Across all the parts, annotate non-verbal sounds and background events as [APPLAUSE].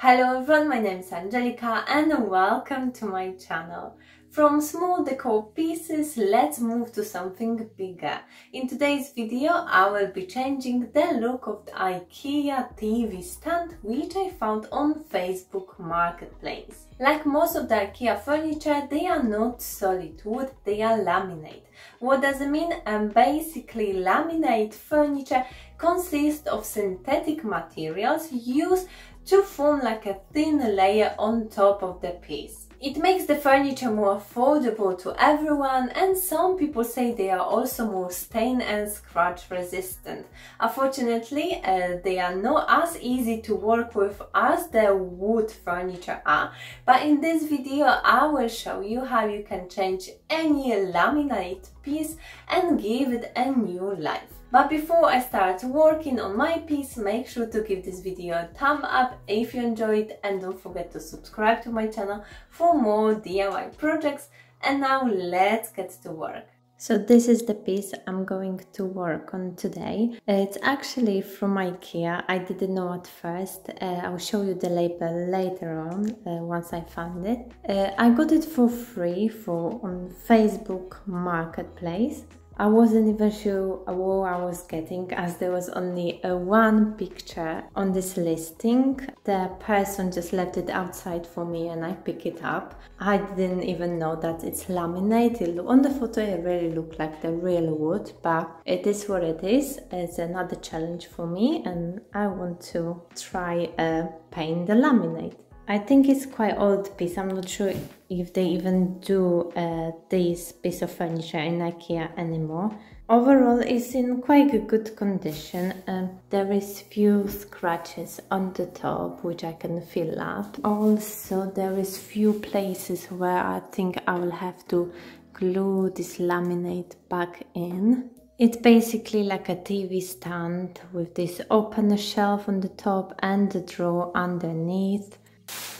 Hello everyone, my name is Angelica and welcome to my channel. From small decor pieces, let's move to something bigger. In today's video, I will be changing the look of the IKEA TV stand which I found on Facebook Marketplace. Like most of the IKEA furniture, they are not solid wood, they are laminate. What does it mean? And basically laminate furniture consists of synthetic materials used to form like a thin layer on top of the piece. It makes the furniture more affordable to everyone and some people say they are also more stain and scratch resistant. Unfortunately, uh, they are not as easy to work with as the wood furniture are, but in this video I will show you how you can change any laminate piece and give it a new life. But before I start working on my piece, make sure to give this video a thumb up if you enjoyed and don't forget to subscribe to my channel for more DIY projects. And now let's get to work. So this is the piece I'm going to work on today. It's actually from Ikea. I didn't know at first. Uh, I'll show you the label later on uh, once I found it. Uh, I got it for free for on Facebook Marketplace. I wasn't even sure what I was getting as there was only a one picture on this listing. The person just left it outside for me and I pick it up. I didn't even know that it's laminated. On the photo it really looked like the real wood but it is what it is. It's another challenge for me and I want to try uh, paint the laminate. I think it's quite old piece. I'm not sure if they even do uh, this piece of furniture in IKEA anymore. Overall, it's in quite a good condition. Um, there is few scratches on the top which I can fill up. Also, there is few places where I think I will have to glue this laminate back in. It's basically like a TV stand with this open shelf on the top and the drawer underneath.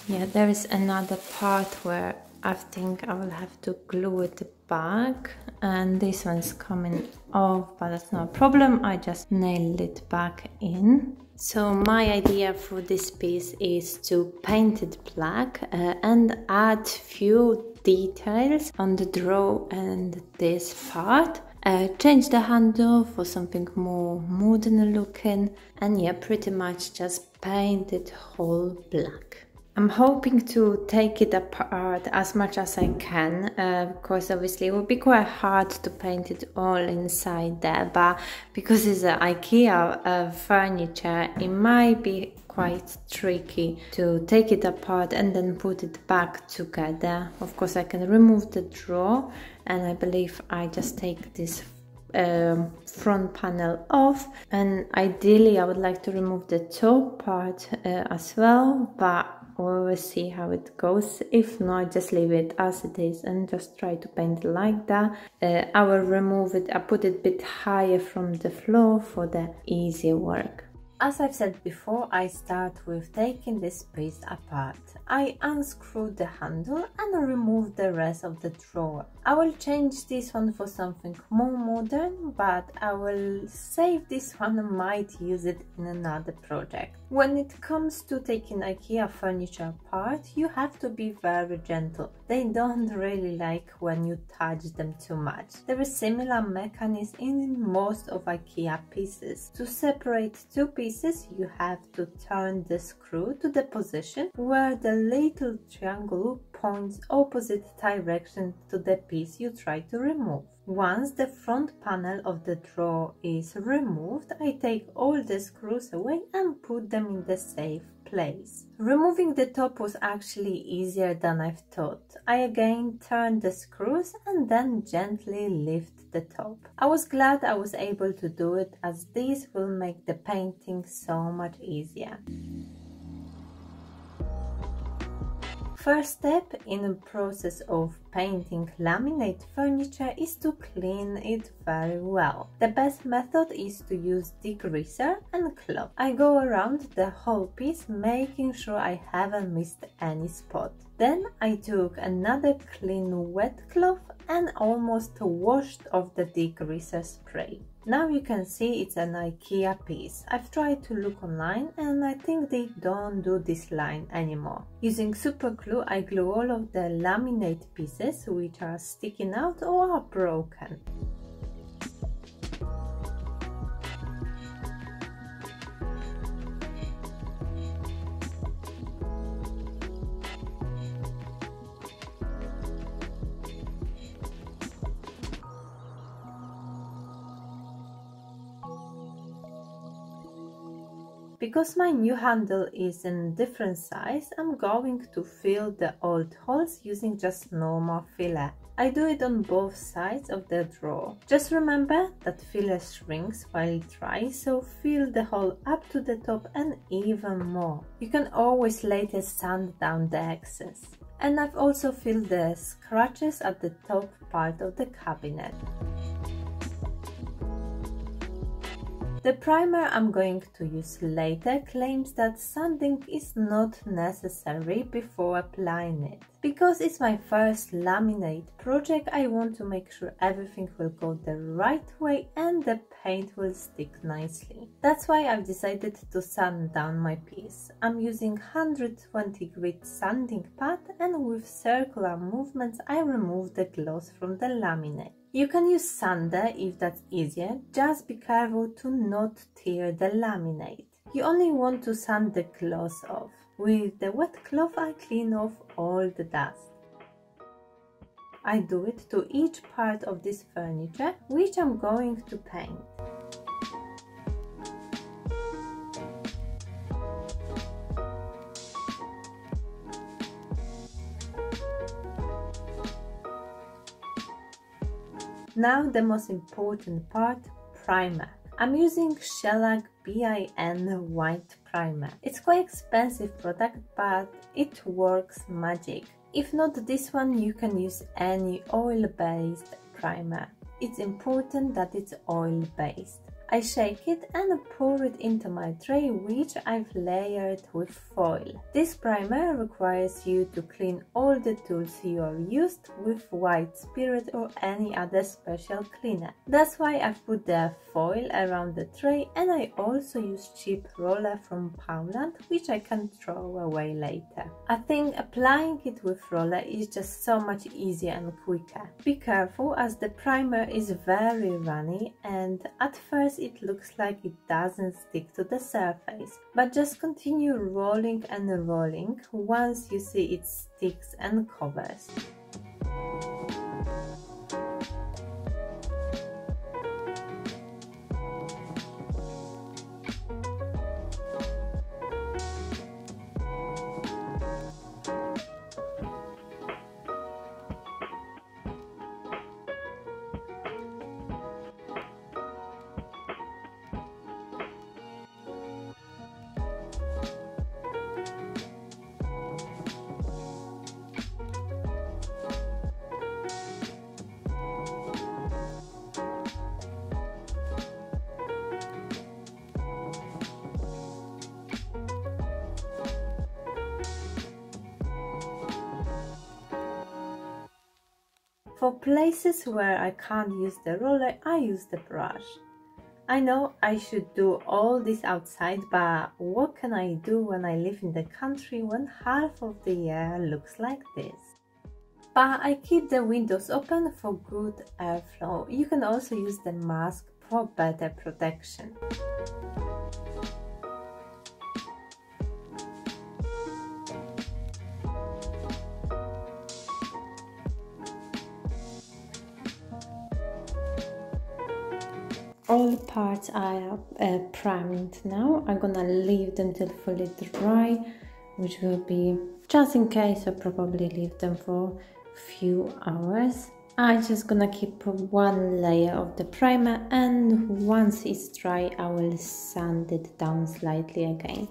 Yeah, there is another part where I think I will have to glue it back and this one's coming off but that's not a problem. I just nailed it back in. So my idea for this piece is to paint it black uh, and add few details on the draw and this part. Uh, change the handle for something more modern looking and yeah pretty much just paint it whole black I'm hoping to take it apart as much as I can uh, because obviously it would be quite hard to paint it all inside there but because it's an IKEA uh, furniture it might be quite tricky to take it apart and then put it back together. Of course I can remove the drawer and I believe I just take this um, front panel off and ideally I would like to remove the top part uh, as well but we'll see how it goes if not just leave it as it is and just try to paint like that uh, I will remove it I put it a bit higher from the floor for the easier work as I've said before, I start with taking this piece apart. I unscrew the handle and remove the rest of the drawer. I will change this one for something more modern, but I will save this one and might use it in another project. When it comes to taking IKEA furniture apart, you have to be very gentle. They don't [LAUGHS] really like when you touch them too much. There is similar mechanism in most of IKEA pieces. To separate two pieces, you have to turn the screw to the position where the little triangle points opposite direction to the piece you try to remove. Once the front panel of the drawer is removed, I take all the screws away and put them in the safe place. Removing the top was actually easier than I've thought. I again turn the screws and then gently lift the top. I was glad I was able to do it as this will make the painting so much easier. First step in the process of painting laminate furniture is to clean it very well. The best method is to use degreaser and cloth. I go around the whole piece making sure I haven't missed any spot. Then I took another clean wet cloth and almost washed off the degreaser spray. Now you can see it's an IKEA piece. I've tried to look online and I think they don't do this line anymore. Using super glue I glue all of the laminate pieces which are sticking out or are broken. Because my new handle is in different size, I'm going to fill the old holes using just normal filler. I do it on both sides of the drawer. Just remember that filler shrinks while it dries, so fill the hole up to the top and even more. You can always later sand down the excess. And I've also filled the scratches at the top part of the cabinet. The primer I'm going to use later claims that sanding is not necessary before applying it. Because it's my first laminate project, I want to make sure everything will go the right way and the paint will stick nicely. That's why I've decided to sand down my piece. I'm using 120 grit sanding pad and with circular movements I remove the gloss from the laminate. You can use sander if that's easier, just be careful to not tear the laminate. You only want to sand the gloss off. With the wet cloth I clean off all the dust. I do it to each part of this furniture which I'm going to paint. Now the most important part, primer. I'm using Shellac BIN white primer. It's quite expensive product but it works magic. If not this one you can use any oil based primer. It's important that it's oil based. I shake it and pour it into my tray which I've layered with foil. This primer requires you to clean all the tools you have used with white spirit or any other special cleaner. That's why I've put the foil around the tray and I also use cheap roller from Poundland which I can throw away later. I think applying it with roller is just so much easier and quicker. Be careful as the primer is very runny and at first it looks like it doesn't stick to the surface. But just continue rolling and rolling once you see it sticks and covers. For places where I can't use the roller, I use the brush. I know I should do all this outside, but what can I do when I live in the country when half of the year looks like this? But I keep the windows open for good airflow. You can also use the mask for better protection. Parts are uh, primed now. I'm gonna leave them till fully dry which will be just in case I'll probably leave them for a few hours. I'm just gonna keep one layer of the primer and once it's dry i will sand it down slightly again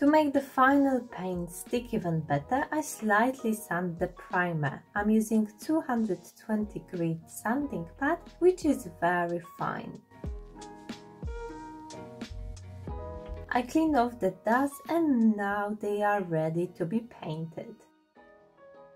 to make the final paint stick even better, I slightly sand the primer. I'm using 220 grit sanding pad, which is very fine. I cleaned off the dust and now they are ready to be painted.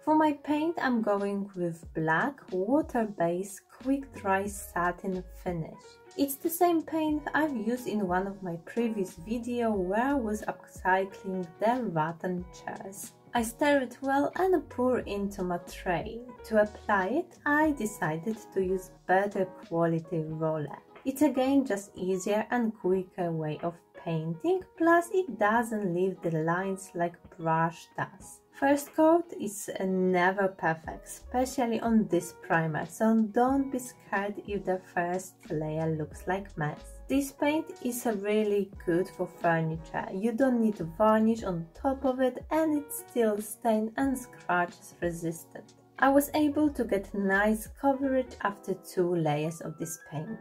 For my paint I'm going with black water-based quick dry satin finish. It's the same paint I've used in one of my previous videos where I was upcycling the rattan chairs. I stir it well and pour into my tray. To apply it, I decided to use better quality roller. It's again just easier and quicker way of painting, plus it doesn't leave the lines like brush does. First coat is never perfect, especially on this primer, so don't be scared if the first layer looks like mess. This paint is really good for furniture. You don't need to varnish on top of it and it's still stain and scratches resistant. I was able to get nice coverage after two layers of this paint.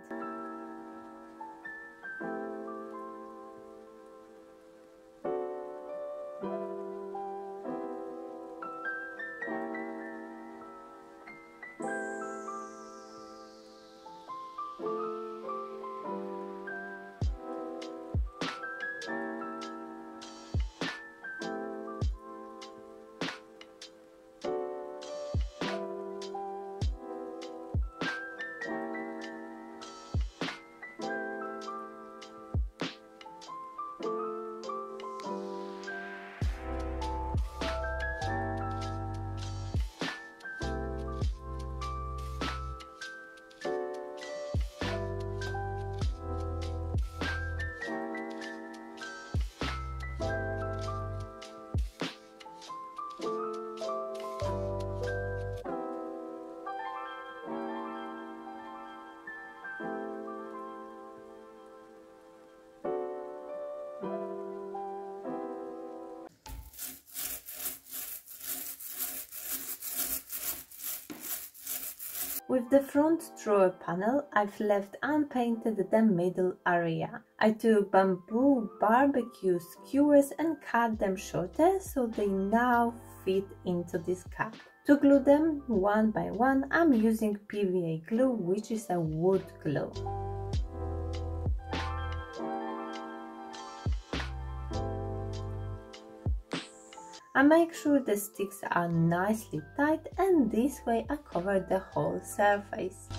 With the front drawer panel, I've left unpainted the middle area. I took bamboo barbecue skewers and cut them shorter so they now fit into this cup. To glue them one by one, I'm using PVA glue, which is a wood glue. I make sure the sticks are nicely tight and this way I cover the whole surface.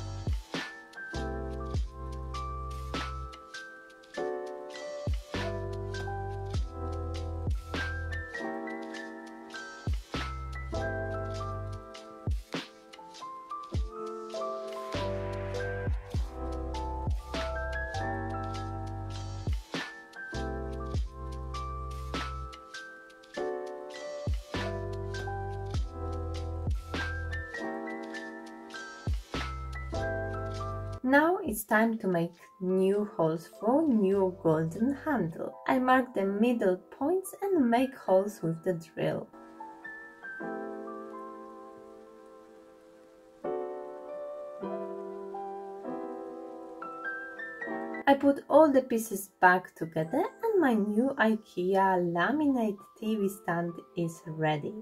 Now it's time to make new holes for new golden handle. I mark the middle points and make holes with the drill. I put all the pieces back together and my new IKEA laminate TV stand is ready.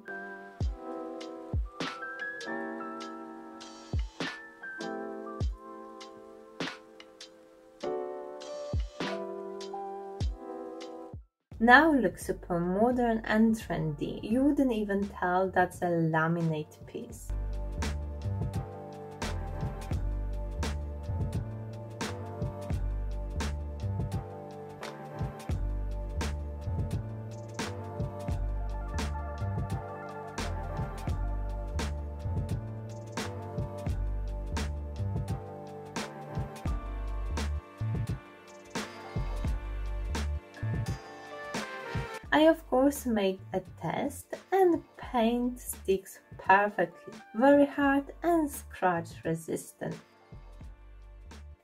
Now looks super modern and trendy. You wouldn't even tell that's a laminate piece. I of course made a test and paint sticks perfectly, very hard and scratch resistant.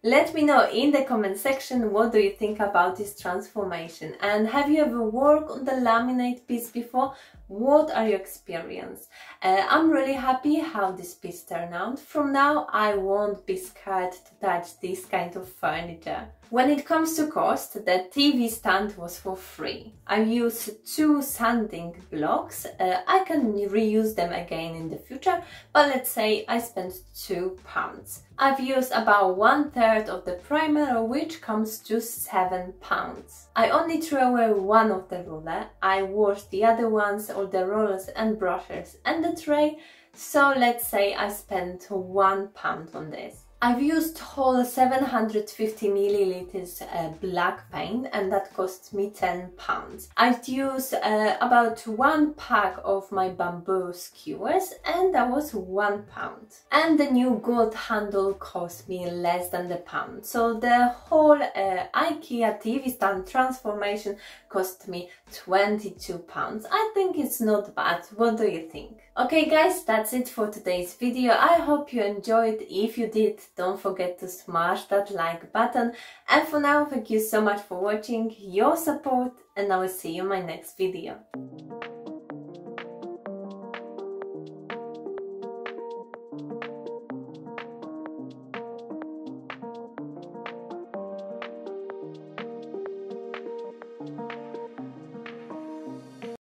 Let me know in the comment section what do you think about this transformation and have you ever worked on the laminate piece before? What are your experience? Uh, I'm really happy how this piece turned out. From now I won't be scared to touch this kind of furniture. When it comes to cost, the TV stand was for free. I used two sanding blocks. Uh, I can reuse them again in the future, but let's say I spent two pounds. I've used about one third of the primer, which comes to seven pounds. I only threw away one of the ruler. I washed the other ones all the rollers and brushes and the tray. So let's say I spent one pound on this. I've used whole 750 milliliters uh, black paint and that cost me 10 pounds. I'd use uh, about one pack of my bamboo skewers and that was one pound. And the new gold handle cost me less than the pound. So the whole uh, IKEA TV stand transformation cost me 22 pounds. I think it's not bad. What do you think? Okay guys, that's it for today's video. I hope you enjoyed. If you did, don't forget to smash that like button. And for now, thank you so much for watching, your support, and I will see you in my next video.